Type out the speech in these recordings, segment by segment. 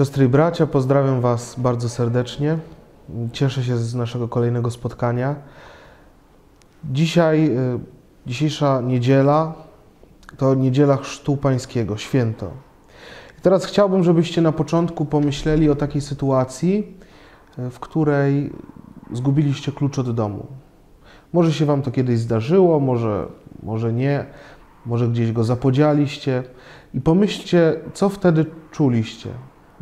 Siostry i bracia, pozdrawiam Was bardzo serdecznie. Cieszę się z naszego kolejnego spotkania. Dzisiaj, y, dzisiejsza niedziela to niedziela Chrztu Pańskiego, święto. I teraz chciałbym, żebyście na początku pomyśleli o takiej sytuacji, y, w której zgubiliście klucz od domu. Może się Wam to kiedyś zdarzyło, może, może nie, może gdzieś go zapodzialiście. I pomyślcie, co wtedy czuliście.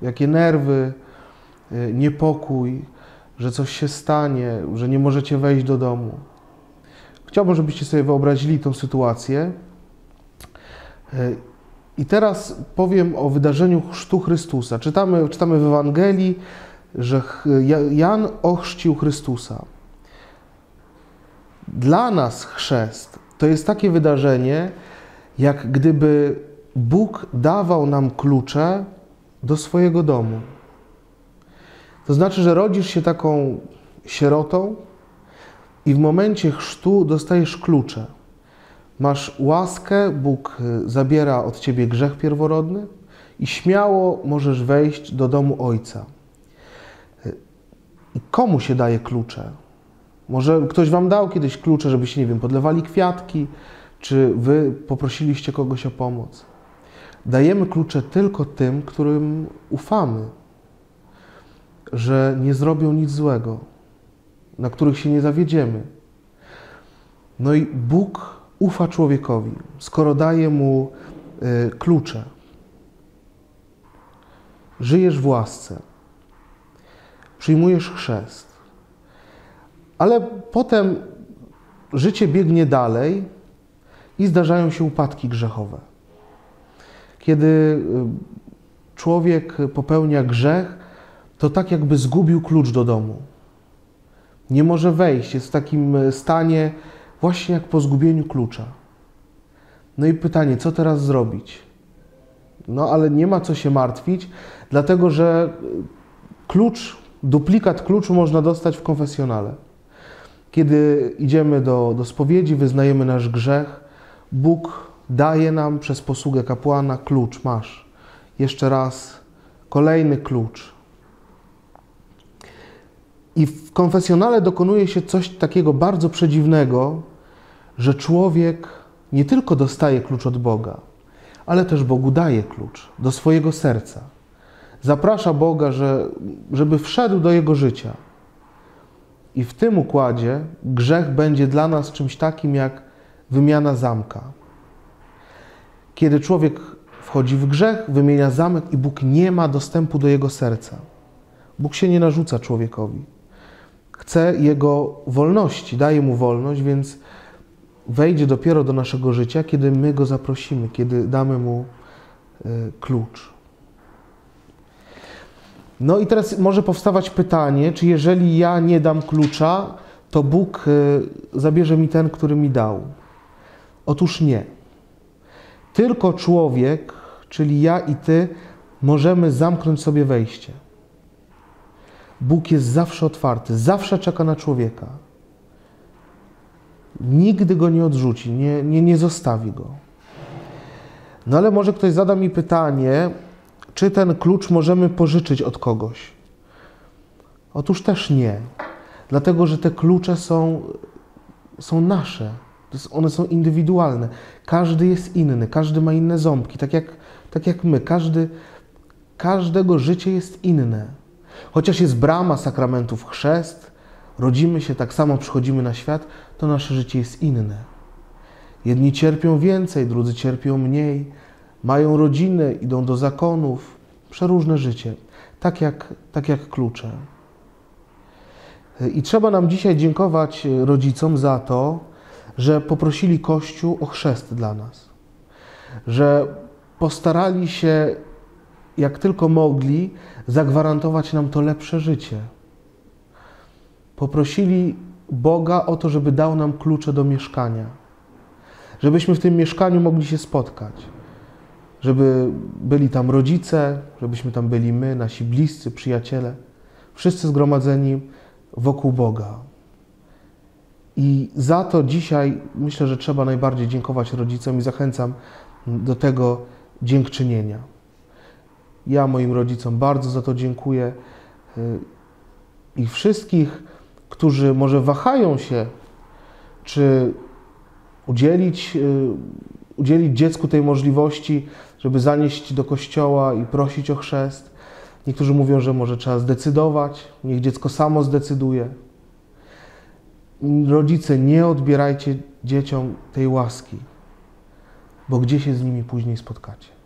Jakie nerwy, y, niepokój, że coś się stanie, że nie możecie wejść do domu. Chciałbym, żebyście sobie wyobrazili tą sytuację. Y, I teraz powiem o wydarzeniu chrztu Chrystusa. Czytamy, czytamy w Ewangelii, że Jan ochrzcił Chrystusa. Dla nas chrzest to jest takie wydarzenie, jak gdyby Bóg dawał nam klucze do swojego domu. To znaczy, że rodzisz się taką sierotą i w momencie chrztu dostajesz klucze. Masz łaskę, Bóg zabiera od ciebie grzech pierworodny i śmiało możesz wejść do domu Ojca. I komu się daje klucze? Może ktoś wam dał kiedyś klucze, żebyście, nie wiem, podlewali kwiatki, czy wy poprosiliście kogoś o pomoc. Dajemy klucze tylko tym, którym ufamy, że nie zrobią nic złego, na których się nie zawiedziemy. No i Bóg ufa człowiekowi, skoro daje mu y, klucze. Żyjesz w łasce, przyjmujesz chrzest, ale potem życie biegnie dalej i zdarzają się upadki grzechowe. Kiedy y, człowiek popełnia grzech, to tak jakby zgubił klucz do domu. Nie może wejść, jest w takim stanie właśnie jak po zgubieniu klucza. No i pytanie, co teraz zrobić? No ale nie ma co się martwić, dlatego że klucz, duplikat kluczu można dostać w konfesjonale. Kiedy idziemy do, do spowiedzi, wyznajemy nasz grzech, Bóg daje nam przez posługę kapłana klucz. Masz. Jeszcze raz kolejny klucz. I w konfesjonale dokonuje się coś takiego bardzo przedziwnego, że człowiek nie tylko dostaje klucz od Boga, ale też Bogu daje klucz do swojego serca. Zaprasza Boga, że, żeby wszedł do jego życia. I w tym układzie grzech będzie dla nas czymś takim jak wymiana zamka. Kiedy człowiek wchodzi w grzech, wymienia zamek i Bóg nie ma dostępu do jego serca. Bóg się nie narzuca człowiekowi. Chce jego wolności, daje mu wolność, więc wejdzie dopiero do naszego życia, kiedy my go zaprosimy, kiedy damy mu y, klucz. No i teraz może powstawać pytanie, czy jeżeli ja nie dam klucza, to Bóg y, zabierze mi ten, który mi dał. Otóż nie. Tylko człowiek, czyli ja i ty, możemy zamknąć sobie wejście. Bóg jest zawsze otwarty, zawsze czeka na człowieka. Nigdy go nie odrzuci, nie, nie, nie zostawi go. No ale może ktoś zada mi pytanie, czy ten klucz możemy pożyczyć od kogoś? Otóż też nie, dlatego że te klucze są, są nasze. One są indywidualne. Każdy jest inny, każdy ma inne ząbki, tak jak, tak jak my. Każdy, każdego życie jest inne. Chociaż jest brama sakramentów chrzest, rodzimy się, tak samo przychodzimy na świat, to nasze życie jest inne. Jedni cierpią więcej, drudzy cierpią mniej, mają rodziny, idą do zakonów, przeróżne życie, tak jak, tak jak klucze. I trzeba nam dzisiaj dziękować rodzicom za to, że poprosili Kościół o chrzest dla nas, że postarali się, jak tylko mogli, zagwarantować nam to lepsze życie. Poprosili Boga o to, żeby dał nam klucze do mieszkania, żebyśmy w tym mieszkaniu mogli się spotkać, żeby byli tam rodzice, żebyśmy tam byli my, nasi bliscy, przyjaciele, wszyscy zgromadzeni wokół Boga. I za to dzisiaj myślę, że trzeba najbardziej dziękować rodzicom i zachęcam do tego dziękczynienia. Ja moim rodzicom bardzo za to dziękuję. Y, I wszystkich, którzy może wahają się, czy udzielić, y, udzielić dziecku tej możliwości, żeby zanieść do kościoła i prosić o chrzest. Niektórzy mówią, że może trzeba zdecydować, niech dziecko samo zdecyduje. Rodzice, nie odbierajcie dzieciom tej łaski, bo gdzie się z nimi później spotkacie.